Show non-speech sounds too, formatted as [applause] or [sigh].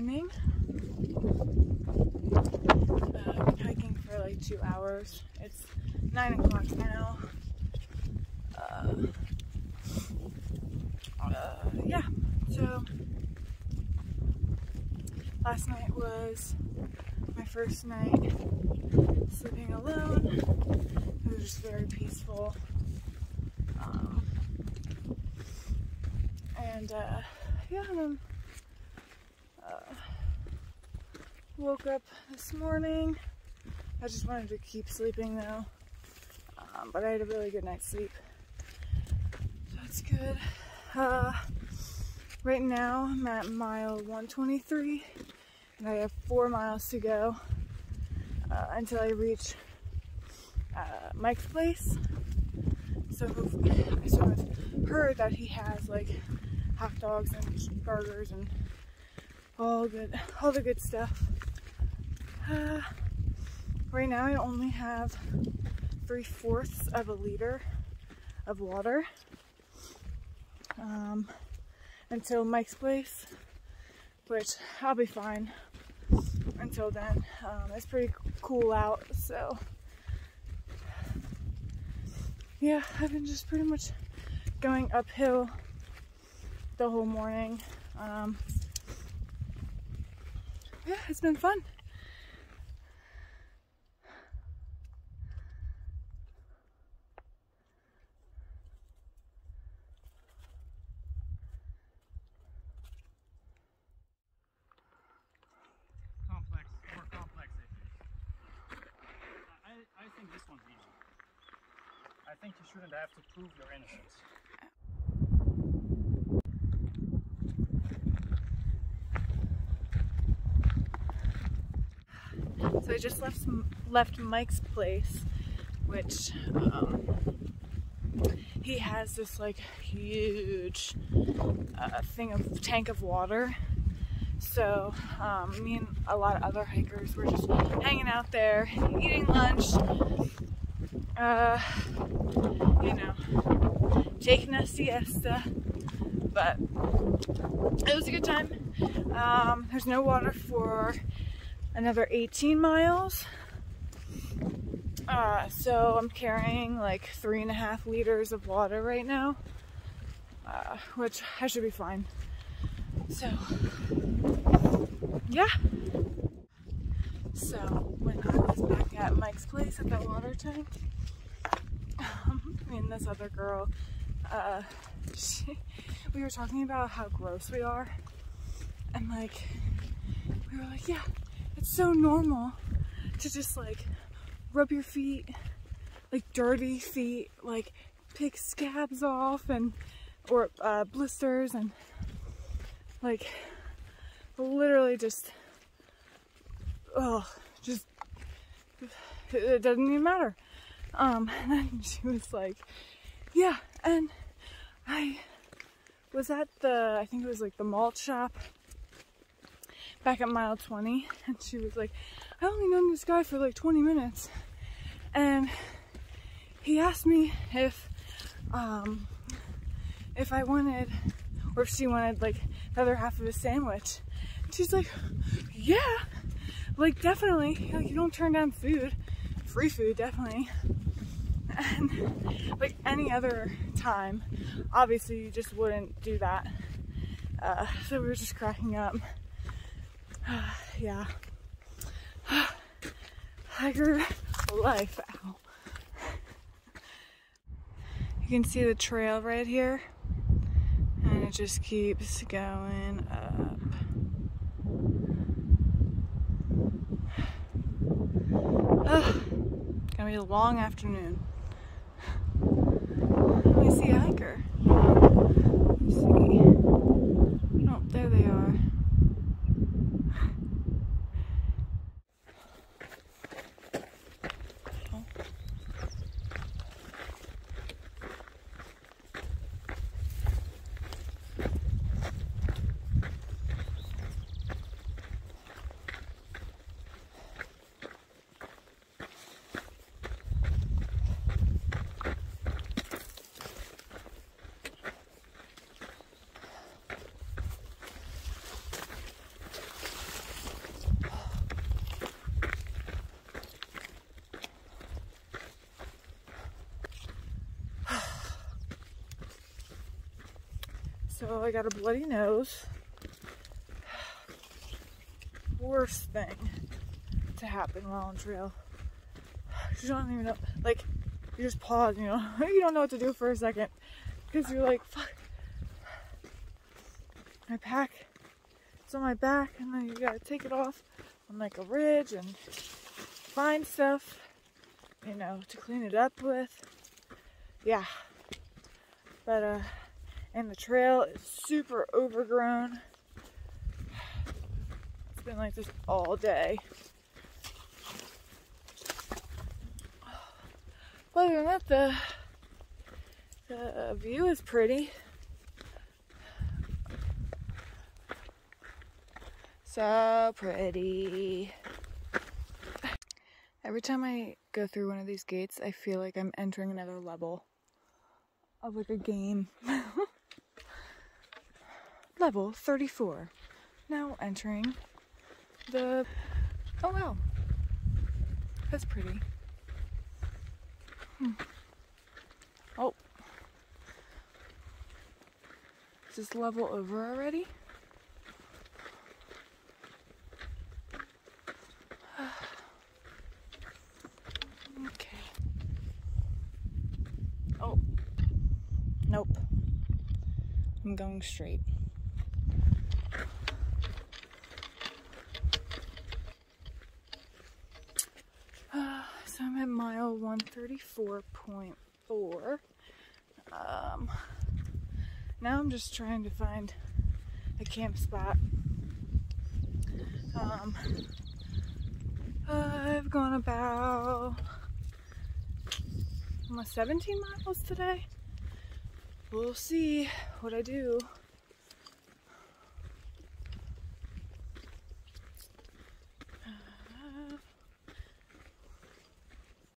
morning. Uh, I've been hiking for like two hours. It's nine o'clock now. Uh, uh, yeah, so last night was my first night sleeping alone. It was just very peaceful. Um, and uh, yeah, uh, woke up this morning. I just wanted to keep sleeping though, um, but I had a really good night's sleep. That's good. Uh, right now I'm at mile 123 and I have four miles to go uh, until I reach uh, Mike's place. So I sort of heard that he has like hot dogs and burgers and all good, all the good stuff. Uh, right now I only have three fourths of a liter of water um, until Mike's place, which I'll be fine until then. Um, it's pretty cool out, so yeah, I've been just pretty much going uphill the whole morning. Um, yeah, it's been fun. complex, more complex issues. I, I think this one's easy. I think you shouldn't have to prove your innocence. So I just left left Mike's place, which um, he has this like huge uh, thing of tank of water. So um, me and a lot of other hikers were just hanging out there, eating lunch, uh, you know, taking a siesta. But it was a good time. Um, there's no water for another 18 miles. Uh, so I'm carrying like three and a half liters of water right now, uh, which I should be fine. So, yeah. So when I was back at Mike's place at that water tank, um, me and this other girl, uh, she, we were talking about how gross we are, and like we were like, yeah, it's so normal to just like rub your feet, like dirty feet, like pick scabs off and or uh, blisters and like literally just oh just it doesn't even matter. Um, [laughs] and she was like, yeah, and I was at the I think it was like the malt shop back at mile 20 and she was like I only known this guy for like 20 minutes. And he asked me if um if I wanted or if she wanted like the other half of a sandwich. And she's like yeah like definitely. Like you don't turn down food. Free food definitely. And like any other time obviously you just wouldn't do that. Uh, so we were just cracking up [sighs] yeah. [sighs] Hiker life. Ow. You can see the trail right here. And it just keeps going up. [sighs] Ugh. Gonna be a long afternoon. Let me see a hiker. Let's see. Oh, there they are. So I got a bloody nose. Worst thing to happen while on trail. You don't even know, like, you just pause, you know, [laughs] you don't know what to do for a second because you're like, fuck. My pack, it's on my back, and then you gotta take it off on like a ridge and find stuff, you know, to clean it up with. Yeah. But, uh, and the trail is super overgrown. It's been like this all day. Other than that, the, the view is pretty. So pretty. Every time I go through one of these gates, I feel like I'm entering another level of like a game. [laughs] level 34. Now entering the. Oh wow. That's pretty. Hmm. Oh. Is this level over already? [sighs] okay. Oh. Nope. I'm going straight. Uh, so I'm at mile 134.4. Um, now I'm just trying to find a camp spot. Um, I've gone about almost 17 miles today. We'll see what I do.